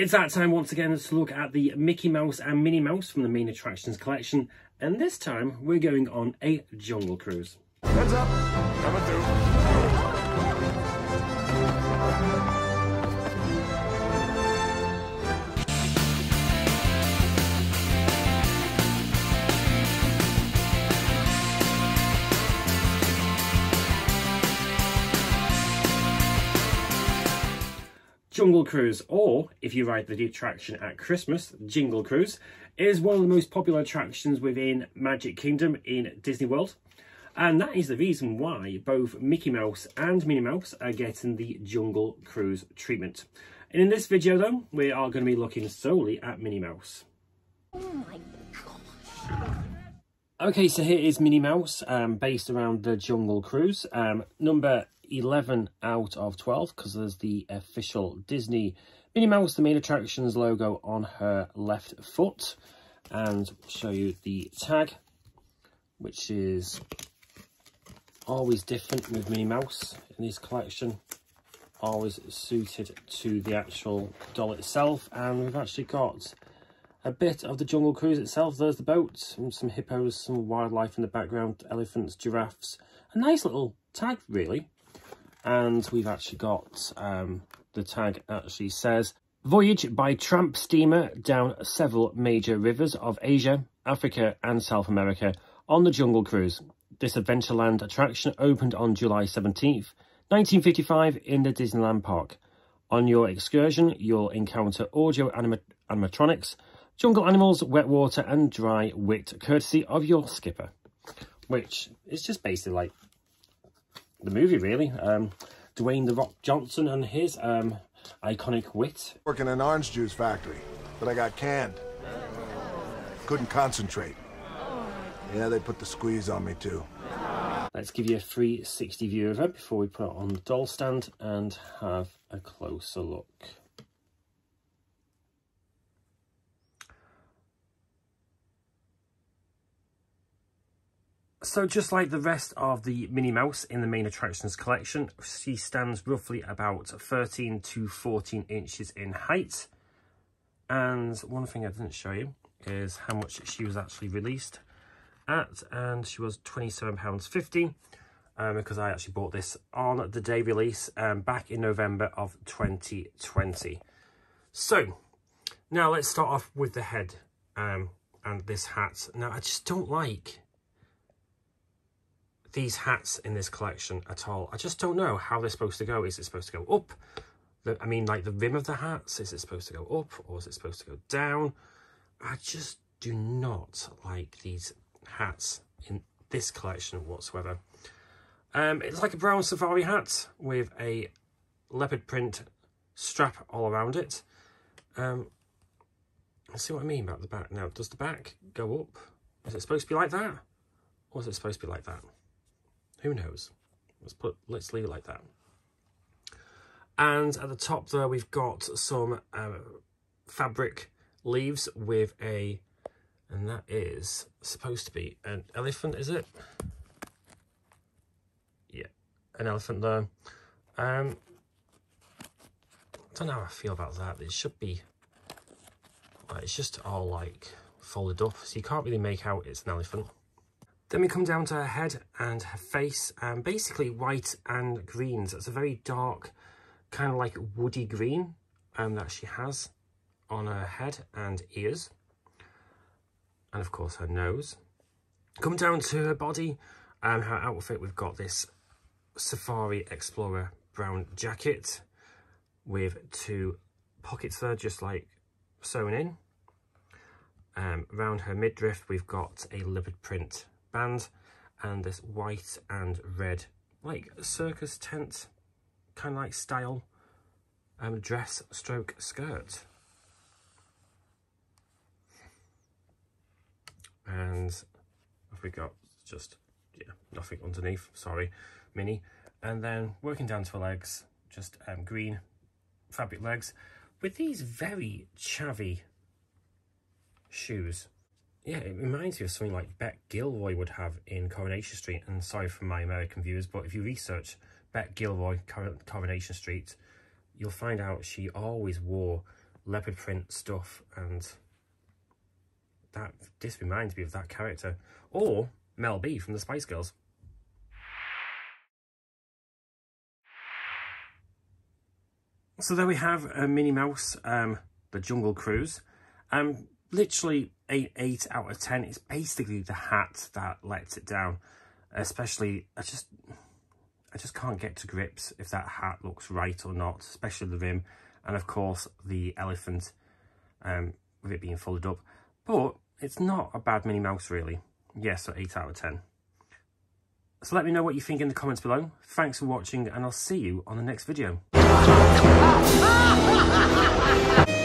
It's that time once again to look at the Mickey Mouse and Minnie Mouse from the main attractions collection. And this time we're going on a jungle cruise. Heads up, coming through. Jungle Cruise, or if you ride the attraction at Christmas, Jingle Cruise, is one of the most popular attractions within Magic Kingdom in Disney World. And that is the reason why both Mickey Mouse and Minnie Mouse are getting the Jungle Cruise treatment. And in this video though, we are going to be looking solely at Minnie Mouse. Oh my gosh. Okay, so here is Minnie Mouse, um, based around the Jungle Cruise. Um, number 11 out of 12, because there's the official Disney Minnie Mouse, the main attractions logo on her left foot. And show you the tag, which is always different with Minnie Mouse in this collection. Always suited to the actual doll itself. And we've actually got a bit of the Jungle Cruise itself. There's the boat, some hippos, some wildlife in the background, elephants, giraffes. A nice little tag, really. And we've actually got um, the tag actually says, Voyage by tramp steamer down several major rivers of Asia, Africa and South America on the Jungle Cruise. This Adventureland attraction opened on July 17th, 1955 in the Disneyland Park. On your excursion, you'll encounter audio anima animatronics, jungle animals, wet water and dry wit courtesy of your skipper. Which is just basically like the movie really. Um, Dwayne The Rock Johnson and his um, iconic wit. Working in an orange juice factory, but I got canned. Couldn't concentrate. Yeah, they put the squeeze on me too. Let's give you a 360 view of her before we put it on the doll stand and have a closer look. So just like the rest of the Minnie Mouse in the main attractions collection, she stands roughly about 13 to 14 inches in height. And one thing I didn't show you is how much she was actually released at. And she was £27.50 um, because I actually bought this on the day release um, back in November of 2020. So now let's start off with the head um, and this hat. Now I just don't like these hats in this collection at all. I just don't know how they're supposed to go. Is it supposed to go up? I mean, like the rim of the hats, is it supposed to go up or is it supposed to go down? I just do not like these hats in this collection whatsoever. Um, it's like a brown safari hat with a leopard print strap all around it. Um, let's see what I mean about the back. Now, does the back go up? Is it supposed to be like that? Or is it supposed to be like that? Who knows? Let's put, let's leave it like that. And at the top there, we've got some uh, fabric leaves with a, and that is supposed to be an elephant, is it? Yeah, an elephant there. Um, I don't know how I feel about that. It should be, like, it's just all like folded up, so you can't really make out it's an elephant. Then we come down to her head and her face, um, basically white and greens. It's a very dark, kind of like woody green um, that she has on her head and ears. And of course her nose. Come down to her body and her outfit. We've got this Safari Explorer brown jacket with two pockets there, just like sewn in. Um, around her midriff, we've got a leopard print band and this white and red like circus tent kind of like style um, dress stroke skirt. And we got? Just yeah nothing underneath sorry Minnie. And then working down to her legs just um, green fabric legs with these very chavvy shoes yeah, it reminds me of something like Bet Gilroy would have in Coronation Street. And sorry for my American viewers, but if you research Bet Gilroy, Coronation Street, you'll find out she always wore leopard print stuff and that this reminds me of that character. Or Mel B from the Spice Girls. So there we have a Minnie Mouse, um, the Jungle Cruise. Um, literally 8, 8 out of 10. It's basically the hat that lets it down. Especially, I just, I just can't get to grips if that hat looks right or not, especially the rim. And of course, the elephant, um, with it being folded up. But it's not a bad Minnie Mouse, really. Yes, so 8 out of 10. So let me know what you think in the comments below. Thanks for watching, and I'll see you on the next video.